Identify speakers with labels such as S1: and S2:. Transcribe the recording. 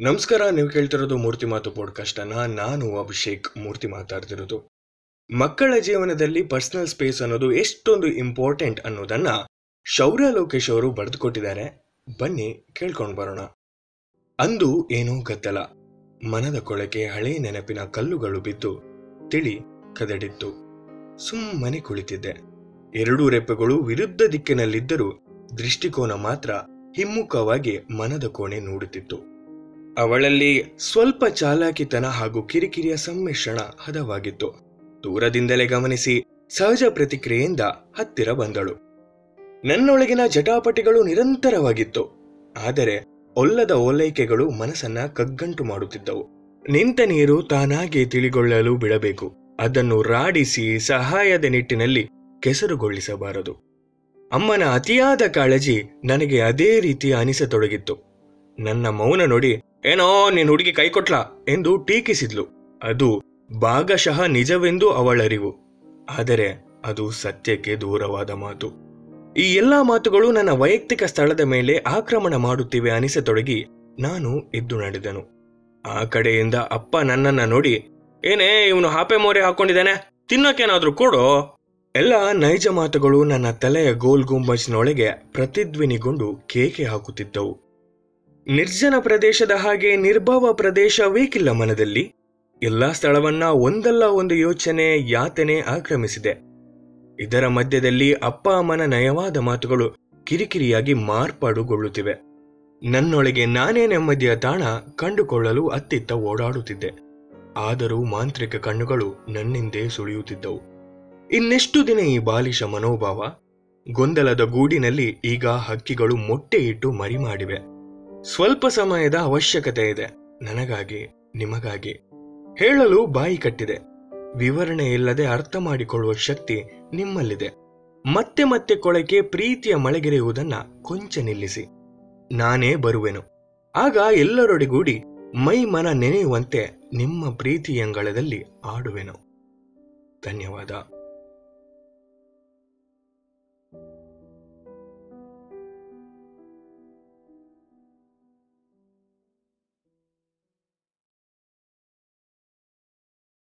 S1: ನಮಸ್ಕಾರ, ನೀವು ಕೇಳ್ತಿರೋದು ಮೂರ್ತಿ ಮಾತು ಪಾಡ್ಕಾಸ್ಟ್ ಅನ್ನ. ನಾನು ಅಭಿಷೇಕ್, ಮೂರ್ತಿ ಮಾತಾಡ್ತಿರೋದು. ಮಕ್ಕಳ ಜೀವನದಲ್ಲಿ ಪರ್ಸನಲ್ ಸ್ಪೇಸ್ ಅನ್ನೋದು ಎಷ್ಟೊಂದು ಇಂಪಾರ್ಟೆಂಟ್ ಅನ್ನೋದನ್ನ ಶೌರ್ಯ ಲೋಕೇಶ್ ಅವರು ಬರೆದುಕೊಟ್ಟಿದ್ದಾರೆ. ಬನ್ನಿ, ಕೇಳ್ಕೊಂಡು ಬರೋಣ. ಅಂದು ಏನೂ ಗದ್ದಲ. ಮನದ ಕೊಳಕೆ ಹಳೆ ನೆನಪಿನ ಕಲ್ಲುಗಳು ಬಿದ್ದು ತಿಳಿ ಕದಡಿತ್ತು. ಸುಮ್ಮನೆ ಕುಳಿತಿದ್ದೆ. ಎರಡೂ ರೆಪ್ಪೆಗಳು ವಿರುದ್ಧ ದಿಕ್ಕಿನಲ್ಲಿದ್ದರೂ ದೃಷ್ಟಿಕೋನ ಮಾತ್ರ ಹಿಮ್ಮುಖವಾಗಿ ಮನದ ಕೋಣೆ ನೋಡುತ್ತಿತ್ತು. ಅವಳಲ್ಲಿ ಸ್ವಲ್ಪ ಚಾಲಾಕಿತನ ಹಾಗೂ ಕಿರಿಕಿರಿಯ ಸಮ್ಮಿಶ್ರಣ ಹದವಾಗಿತ್ತು. ದೂರದಿಂದಲೇ ಗಮನಿಸಿ ಸಹಜ ಪ್ರತಿಕ್ರಿಯೆಯಿಂದ ಹತ್ತಿರ ಬಂದಳು. ನನ್ನೊಳಗಿನ ಜಟಾಪಟಿಗಳು ನಿರಂತರವಾಗಿತ್ತು. ಆದರೆ ಒಲ್ಲದ ಓಲೈಕೆಗಳು ಮನಸ್ಸನ್ನ ಕಗ್ಗಂಟು ಮಾಡುತ್ತಿದ್ದವು. ನಿಂತ ನೀರು ತಾನಾಗೆ ತಿಳಿಗೊಳ್ಳಲು ಬಿಡಬೇಕು. ಅದನ್ನು ರಾಡಿಸಿ ಸಹಾಯದ ನಿಟ್ಟಿನಲ್ಲಿ ಕೆಸರುಗೊಳಿಸಬಾರದು. ಅಮ್ಮನ ಅತಿಯಾದ ಕಾಳಜಿ ನನಗೆ ಅದೇ ರೀತಿ ಅನಿಸತೊಡಗಿತ್ತು. ನನ್ನ ಮೌನ ನೋಡಿ ಏನೋ ನಿನ್ ಹುಡುಗಿ ಕೈ ಕೊಟ್ಲಾ ಎಂದು ಟೀಕಿಸಿದ್ಲು. ಅದು ಭಾಗಶಃ ನಿಜವೆಂದು ಅವಳರಿವು. ಆದರೆ ಅದು ಸತ್ಯಕ್ಕೆ ದೂರವಾದ ಮಾತು. ಈ ಎಲ್ಲಾ ಮಾತುಗಳು ನನ್ನ ವೈಯಕ್ತಿಕ ಸ್ಥಳದ ಮೇಲೆ ಆಕ್ರಮಣ ಮಾಡುತ್ತಿವೆ ಅನಿಸತೊಡಗಿ ನಾನು ಎದ್ದು ನಡೆದನು. ಆ ಕಡೆಯಿಂದ ಅಪ್ಪ ನನ್ನನ್ನ ನೋಡಿ, ಏನೇ ಇವನು ಹಾಪೆ ಮೋರೆ ಹಾಕೊಂಡಿದ್ದಾನೆ, ತಿನ್ನೋಕೇನಾದ್ರೂ ಕೊಡು? ಎಲ್ಲ ನೈಜ ಮಾತುಗಳು ನನ್ನ ತಲೆಯ ಗೋಲ್ ಗುಂಬಜ್ನೊಳಗೆ ಪ್ರತಿಧ್ವನಿಗೊಂಡು ಕೇಕೆ ಹಾಕುತ್ತಿದ್ದವು. ನಿರ್ಜನ ಪ್ರದೇಶದ ಹಾಗೆ ನಿರ್ಭವ ಪ್ರದೇಶವೇಕಿಲ್ಲ ಮನದಲ್ಲಿ. ಎಲ್ಲ ಸ್ಥಳವನ್ನ ಒಂದಲ್ಲ ಒಂದು ಯೋಚನೆ, ಯಾತನೆ ಆಕ್ರಮಿಸಿದೆ. ಇದರ ಮಧ್ಯದಲ್ಲಿ ಅಪ್ಪ ಅಮ್ಮನ ನಯವಾದ ಮಾತುಗಳು ಕಿರಿಕಿರಿಯಾಗಿ ಮಾರ್ಪಾಡುಗೊಳ್ಳುತ್ತಿವೆ. ನನ್ನೊಳಗೆ ನಾನೇ ನೆಮ್ಮದಿಯ ತಾಣ ಕಂಡುಕೊಳ್ಳಲು ಅತ್ತಿತ್ತ ಓಡಾಡುತ್ತಿದ್ದೆ. ಆದರೂ ಮಾಂತ್ರಿಕ ಕಣ್ಣುಗಳು ನನ್ನಿಂದೇ ಸುಳಿಯುತ್ತಿದ್ದವು. ಇನ್ನೆಷ್ಟು ದಿನ ಈ ಬಾಲಿಶ ಮನೋಭಾವ? ಗೊಂದಲದ ಗೂಡಿನಲ್ಲಿ ಈಗ ಹಕ್ಕಿಗಳು ಮೊಟ್ಟೆ ಇಟ್ಟು ಮರಿ ಮಾಡಿವೆ ಸ್ವಲ್ಪ ಸಮಯದ ಅವಶ್ಯಕತೆ ಇದೆ. ನನಗಾಗಿ, ನಿಮಗಾಗಿ. ಹೇಳಲು ಬಾಯಿ ಕಟ್ಟಿದೆ. ವಿವರಣೆ ಇಲ್ಲದೆ ಅರ್ಥ ಮಾಡಿಕೊಳ್ಳುವ ಶಕ್ತಿ ನಿಮ್ಮಲ್ಲಿದೆ. ಮತ್ತೆ ಮತ್ತೆ ಕೊಳಕೆ ಪ್ರೀತಿಯ ಮಳೆಗೆರೆಯುವುದನ್ನ ಕೊಂಚ ನಿಲ್ಲಿಸಿ. ನಾನೇ ಬರುವೆನು. ಆಗ ಎಲ್ಲರೊಡೆಗೂಡಿ ಮೈ ಮನ ನೆನೆಯುವಂತೆ ನಿಮ್ಮ ಪ್ರೀತಿಯಂಗಳದಲ್ಲಿ ಆಡುವೆನು. ಧನ್ಯವಾದ.